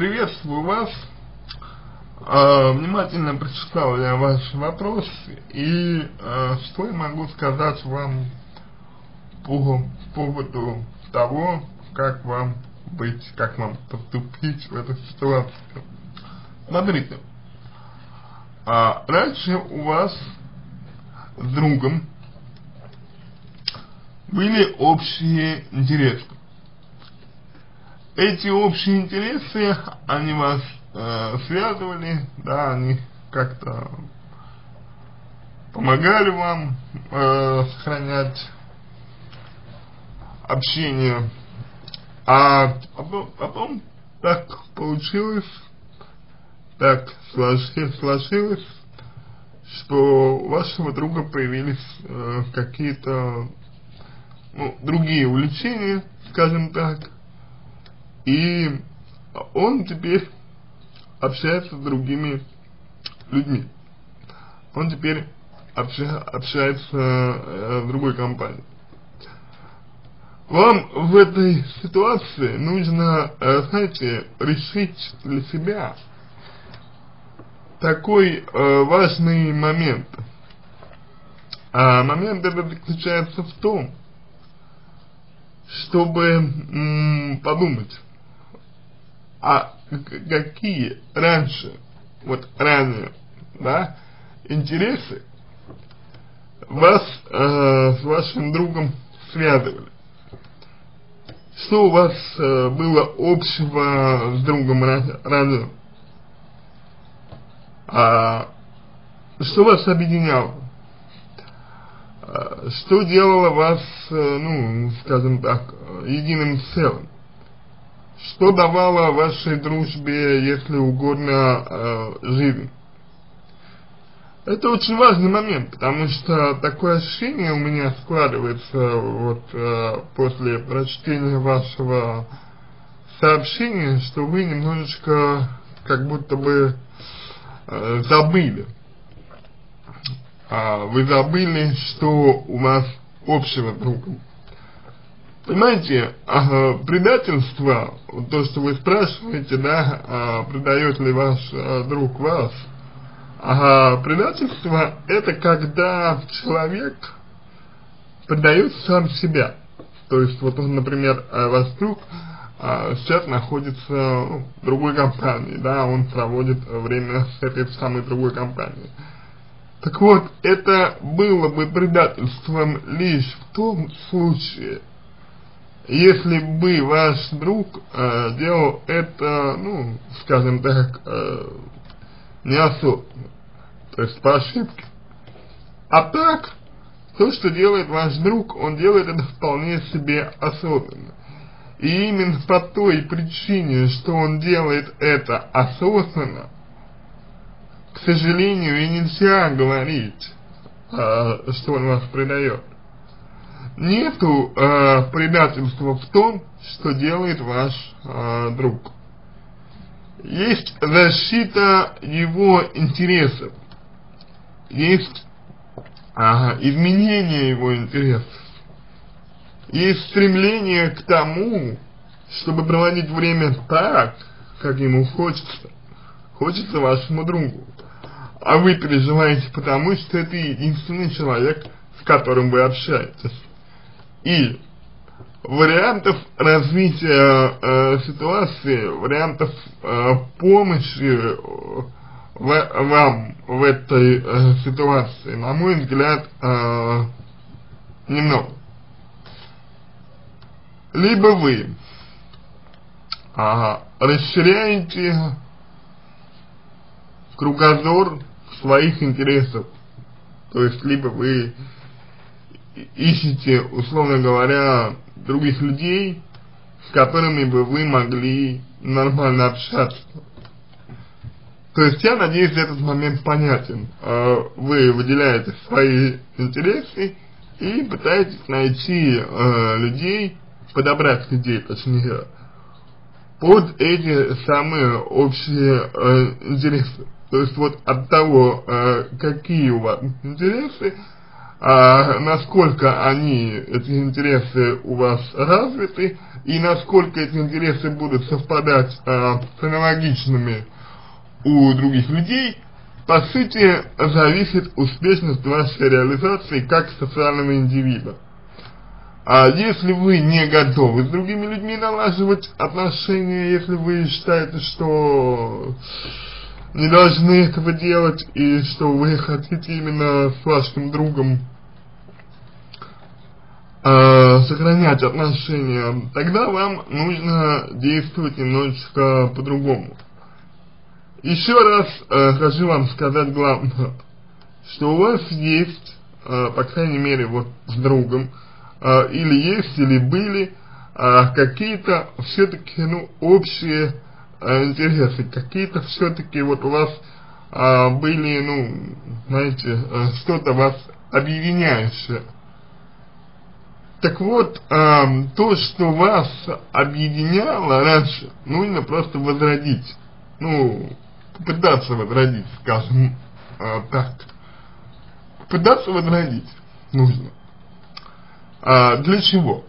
приветствую вас. Э, внимательно прочитал я ваш вопрос и э, что я могу сказать вам по поводу того, как вам быть, как вам поступить в этой ситуации. Смотрите, а раньше у вас с другом были общие интересы. Эти общие интересы, они вас э, связывали, да, они как-то помогали вам э, сохранять общение. А потом, так получилось, так сложилось, сложилось, что у вашего друга появились э, какие-то ну, другие увлечения, скажем так, и он теперь общается с другими людьми. Он теперь обща, общается э, в другой компании. Вам в этой ситуации нужно, э, знаете, решить для себя такой э, важный момент. А момент этот заключается в том, чтобы подумать, а какие раньше, вот ранее, да, интересы вас э, с вашим другом связывали. Что у вас э, было общего с другом ранее? А, что вас объединяло? А, что делало вас, э, ну, скажем так, единым целым? Что давало вашей дружбе, если угодно, э, жизнь? Это очень важный момент, потому что такое ощущение у меня складывается вот э, после прочтения вашего сообщения, что вы немножечко как будто бы э, забыли. А, вы забыли, что у вас общего друг. Понимаете, а, предательство, то, что вы спрашиваете, да, а, предает ли ваш а, друг вас, а предательство это когда человек предает сам себя. То есть вот он, например, э, ваш друг а, сейчас находится ну, в другой компании, да, он проводит время с этой самой другой компанией. Так вот, это было бы предательством лишь в том случае, если бы ваш друг э, делал это, ну, скажем так, э, неосознанно, то есть по ошибке. А так, то, что делает ваш друг, он делает это вполне себе осознанно. И именно по той причине, что он делает это осознанно, к сожалению, и нельзя говорить, э, что он вас предает. Нету э, предательства в том, что делает ваш э, друг есть защита его интересов, есть ага, изменение его интересов, есть стремление к тому, чтобы проводить время так, как ему хочется, хочется вашему другу. А вы переживаете потому, что это единственный человек, с которым вы общаетесь. И вариантов развития э, ситуации, вариантов э, помощи э, в, вам в этой э, ситуации, на мой взгляд, э, немного. Либо вы э, расширяете кругозор своих интересов, то есть либо вы ищете, условно говоря, других людей, с которыми бы вы могли нормально общаться. То есть я надеюсь, этот момент понятен. А, вы выделяете свои интересы и пытаетесь найти э, людей, подобрать людей, точнее, под эти самые общие э, интересы. То есть вот от того, какие у вас интересы, а, насколько они, эти интересы у вас развиты, и насколько эти интересы будут совпадать а, с аналогичными у других людей, по сути, зависит успешность вашей реализации как социального индивида. А если вы не готовы с другими людьми налаживать отношения, если вы считаете, что не должны этого делать, и что вы хотите именно с вашим другом э, сохранять отношения, тогда вам нужно действовать немножечко по-другому. Еще раз э, хочу вам сказать главное, что у вас есть, э, по крайней мере, вот с другом, э, или есть, или были э, какие-то все-таки, ну, общие э, интересы, какие-то все-таки вот у вас э, были, ну, знаете, э, что-то вас объединяющее. Так вот, э, то, что вас объединяло раньше, нужно просто возродить. Ну, попытаться возродить, скажем э, так. Попытаться возродить нужно. А для чего?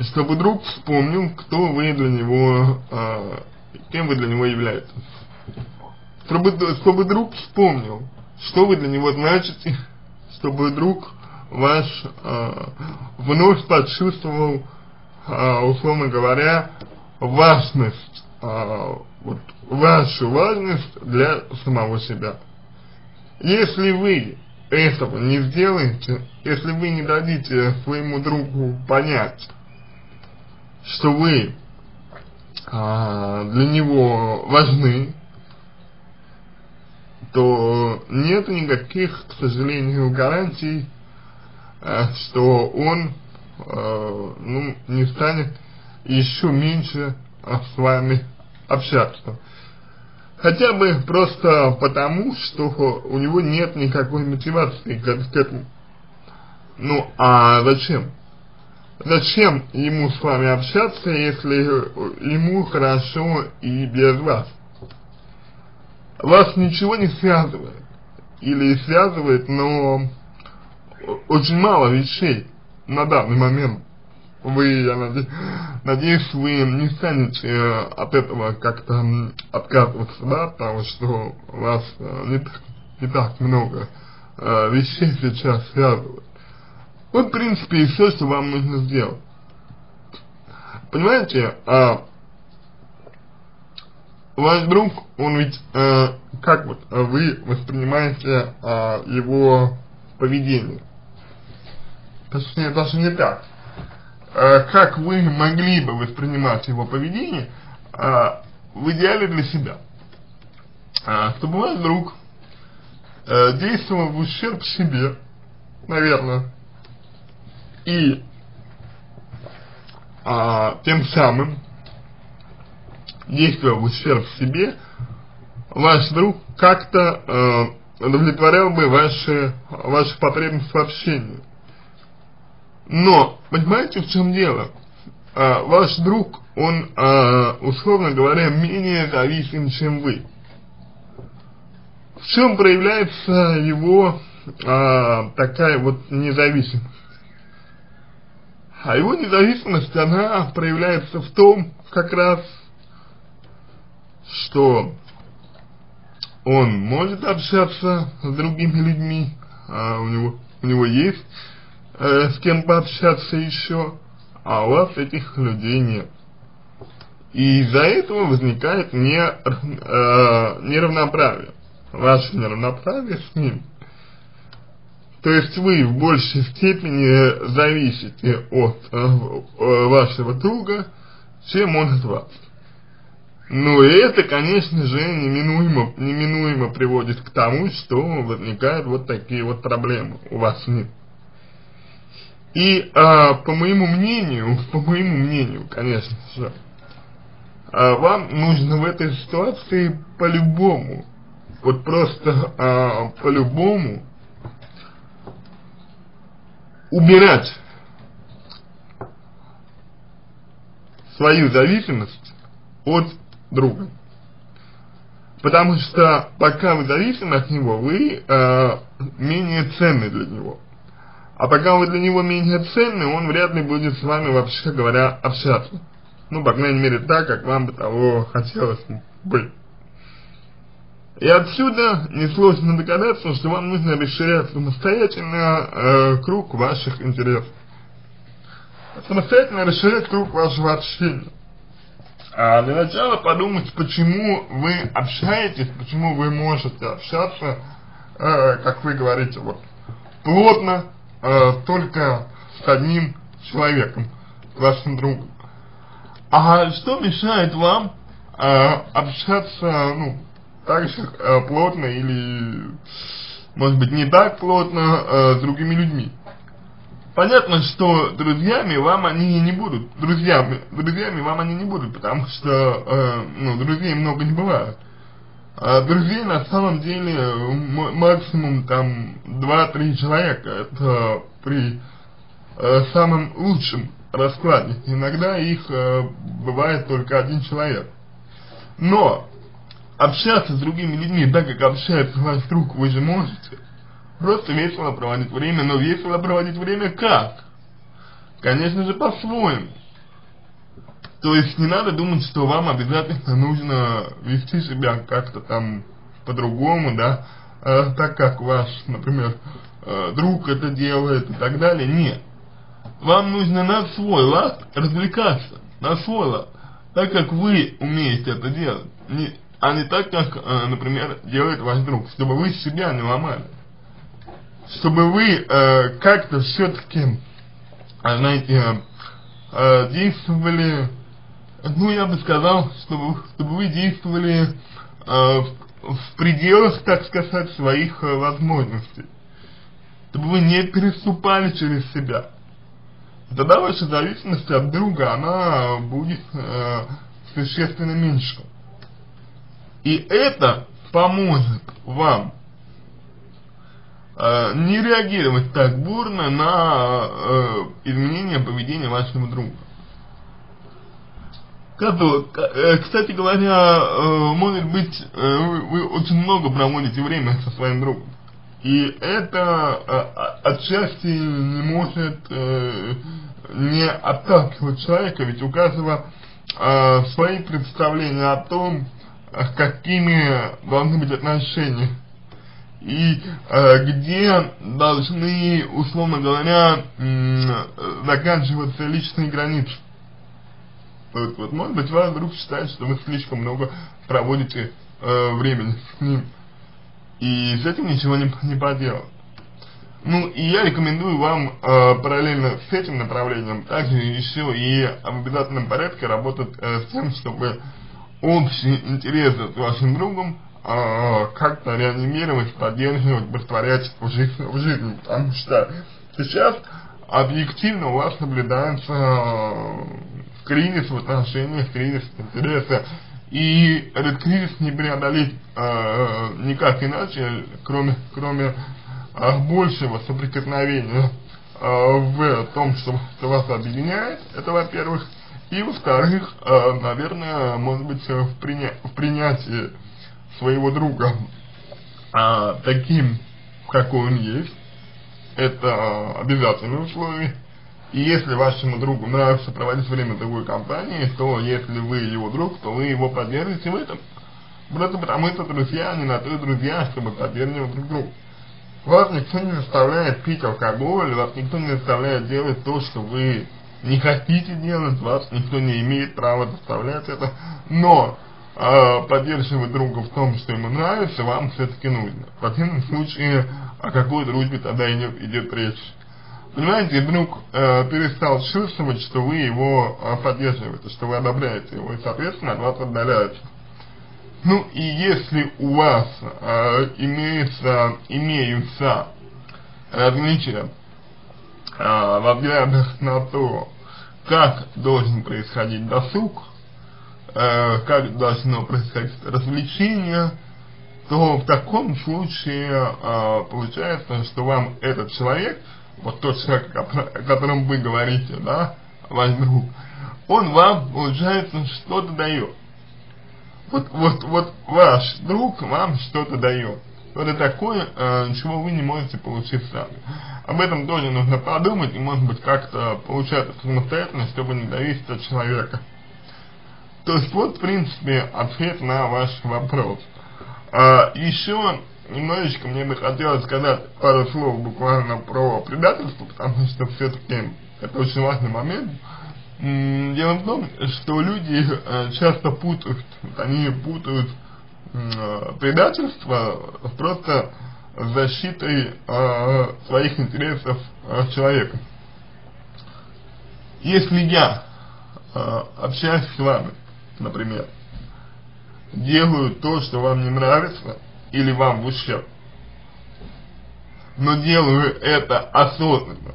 Чтобы друг вспомнил, кто вы для него, а, кем вы для него являетесь. Чтобы, чтобы друг вспомнил, что вы для него значите, чтобы друг ваш а, вновь почувствовал, а, условно говоря, важность, а, вот, вашу важность для самого себя. Если вы этого не сделаете, если вы не дадите своему другу понять, что вы а, для него важны, то нет никаких, к сожалению, гарантий, что он а, ну, не станет еще меньше а, с вами общаться. Хотя бы просто потому, что у него нет никакой мотивации к этому. Ну, а зачем? Зачем ему с вами общаться, если ему хорошо и без вас? Вас ничего не связывает. Или связывает, но очень мало вещей на данный момент вы, я наде надеюсь, вы не станете э, от этого как-то отказываться, да, потому что у вас э, не, так, не так много э, вещей сейчас связывают. Вот, в принципе, и все, что вам нужно сделать. Понимаете, а, ваш друг, он ведь, а, как вот вы воспринимаете а, его поведение? Точнее, даже не так э, как вы могли бы воспринимать его поведение э, в идеале для себя. Э, чтобы ваш друг э, действовал в ущерб себе, наверное, и э, тем самым, действуя в ущерб себе, ваш друг как-то э, удовлетворял бы ваши, ваши потребности в общении. Но, понимаете, в чем дело? А, ваш друг, он, а, условно говоря, менее зависим, чем вы. В чем проявляется его а, такая вот независимость? А его независимость, она проявляется в том, как раз, что он может общаться с другими людьми, а у него, у него есть э, с кем пообщаться еще, а у вас этих людей нет. И из-за этого возникает не, э, неравноправие, ваше неравноправие с ним. То есть вы в большей степени зависите от э, э вашего друга, чем он от вас. Ну и это, конечно же, неминуемо, неминуемо приводит к тому, что возникают вот такие вот проблемы у вас ним. И а, по моему мнению, по моему мнению, конечно же, а, вам нужно в этой ситуации по-любому, вот просто а, по-любому убирать свою зависимость от друга. Потому что пока вы зависимы от него, вы э, менее ценны для него. А пока вы для него менее ценны, он вряд ли будет с вами, вообще говоря, общаться. Ну, по крайней мере, так, как вам бы того хотелось быть. И отсюда несложно догадаться, что вам нужно расширять самостоятельно э, круг ваших интересов. Самостоятельно расширять круг вашего общения. А для начала подумать, почему вы общаетесь, почему вы можете общаться, э, как вы говорите, вот, плотно, э, только с одним человеком, с вашим другом. А что мешает вам э, общаться, ну, так же э, плотно или, может быть, не так плотно э, с другими людьми? Понятно, что друзьями вам они не будут, друзьями, друзьями вам они не будут, потому что, э, ну, друзей много не бывает. А друзей на самом деле максимум там 2-3 человека, это при э, самом лучшем раскладе. Иногда их э, бывает только один человек. Но общаться с другими людьми, так как общается ваш друг, вы же можете. Просто весело проводить время, но весело проводить время как? Конечно же, по-своему. То есть не надо думать, что вам обязательно нужно вести себя как-то там по-другому, да, э, так как ваш, например, э, друг это делает и так далее. Нет. Вам нужно на свой лад развлекаться, на свой лад, так как вы умеете это делать, не, а не так, как, э, например, делает ваш друг, чтобы вы себя не ломали чтобы вы э, как-то все-таки, а, знаете, э, действовали, ну я бы сказал, чтобы, чтобы вы действовали э, в, пределах, так сказать, своих э, возможностей. Чтобы вы не переступали через себя. Тогда ваша зависимость от друга, она будет э, существенно меньше. И это поможет вам э, не реагировать так бурно на э, изменение поведения вашего друга. Э, кстати говоря, э, может быть, э, вы, очень много проводите время со своим другом. И это отчасти не может не отталкивать человека, ведь у каждого свои представления о том, какими должны быть отношения и где должны, условно говоря, заканчиваться личные границы. Вот, вот, может быть, ваш друг считает, что вы слишком много проводите э, времени с ним, и с этим ничего не, не поделать. Ну, и я рекомендую вам э, параллельно с этим направлением также еще и в обязательном порядке работать э, с тем, чтобы общие интересы с вашим другом э, как-то реанимировать, поддерживать, растворять в жизни, в жизни, потому что сейчас объективно у вас наблюдается э, кризис в отношениях, кризис интереса, и этот кризис не преодолеть э, никак иначе, кроме, кроме э, большего соприкосновения э, в том, что, что вас объединяет, это во-первых, и во-вторых, э, наверное, может быть, в, приня в принятии своего друга а, таким, какой он есть, это обязательное условие. И если вашему другу нравится проводить время в другой компании, то если вы его друг, то вы его поддержите в этом. Просто потому что друзья, не на то друзья, чтобы поддерживать друг друга. Вас никто не заставляет пить алкоголь, вас никто не заставляет делать то, что вы не хотите делать, вас никто не имеет права заставлять это. Но э, поддерживать друга в том, что ему нравится, вам все-таки нужно. В противном случае, о какой дружбе тогда идет речь? Понимаете, друг э, перестал чувствовать, что вы его э, поддерживаете, что вы одобряете его, и, соответственно, от вас отдаляется. Ну, и если у вас э, имеется, имеются различия э, во взглядах на то, как должен происходить досуг, э, как должно происходить развлечение, то в таком случае э, получается, что вам этот человек, вот тот человек, о котором вы говорите, да, ваш друг, он вам, получается, что-то дает. вот, вот, вот ваш друг вам что-то дает. Это такое, э, чего вы не можете получить сами. Об этом тоже нужно подумать и может быть как-то получать это самостоятельно, чтобы не зависеть от человека. То есть вот в принципе ответ на ваш вопрос. А, еще немножечко мне бы хотелось сказать пару слов буквально про предательство, потому что все-таки это очень важный момент. Дело в том, что люди э, часто путают, они путают э, предательство просто защитой э, своих интересов человека. Если я общаюсь с вами, например, делаю то, что вам не нравится, или вам в ущерб, но делаю это осознанно,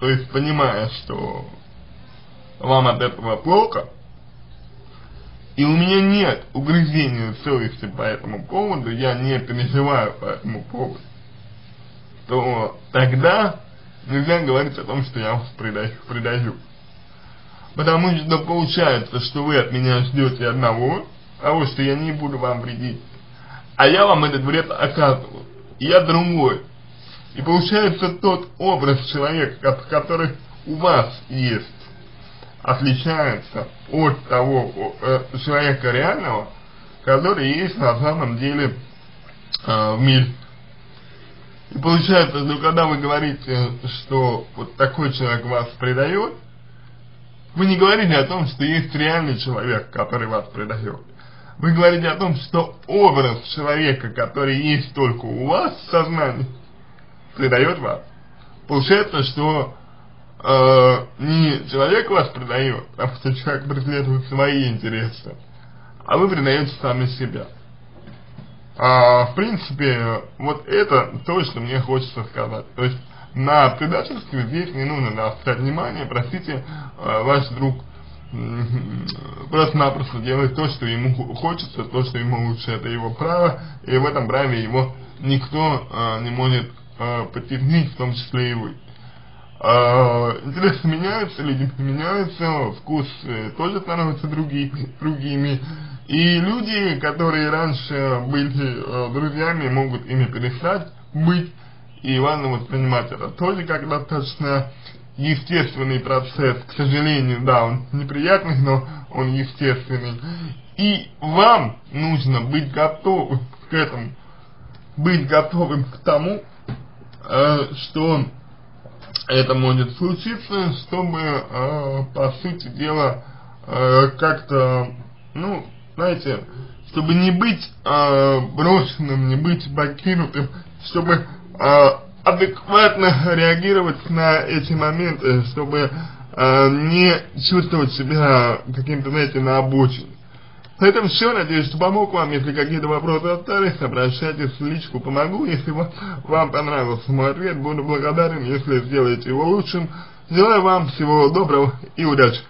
то есть понимая, что вам от этого плохо, и у меня нет угрызения совести по этому поводу, я не переживаю по этому поводу, то тогда нельзя говорить о том, что я вас предаю. предаю. Потому что получается, что вы от меня ждете одного, того, что я не буду вам вредить, а я вам этот вред оказываю, я другой. И получается тот образ человека, который у вас есть, отличается от того э, человека реального, который есть на самом деле э, в мире. И получается, что когда вы говорите, что вот такой человек вас предает, вы не говорите о том, что есть реальный человек, который вас предает. Вы говорите о том, что образ человека, который есть только у вас в сознании, предает вас. Получается, что э, не человек вас предает, потому что человек преследует свои интересы, а вы предаете сами себя. А, в принципе, вот это то, что мне хочется сказать. То есть, на предательстве здесь не нужно обращать внимание, простите, э, ваш друг просто-напросто делает то, что ему хочется, то, что ему лучше, это его право, и в этом праве его никто э, не может э, потеснить, в том числе и вы. Э, интересы меняются, люди меняются, вкус э, тоже становятся другими, другими, и люди, которые раньше были э, друзьями, могут ими перестать быть, и важно воспринимать это тоже как достаточно естественный процесс, к сожалению, да, он неприятный, но он естественный. И вам нужно быть готовым к этому, быть готовым к тому, э, что это может случиться, чтобы, э, по сути дела, э, как-то, ну, знаете, чтобы не быть э, брошенным, не быть покинутым, чтобы э, адекватно реагировать на эти моменты, чтобы э, не чувствовать себя каким-то, знаете, на обочине. На этом все. Надеюсь, что помог вам. Если какие-то вопросы остались, обращайтесь в личку, помогу. Если вам, вам понравился мой ответ, буду благодарен, если сделаете его лучшим. Желаю вам всего доброго и удачи.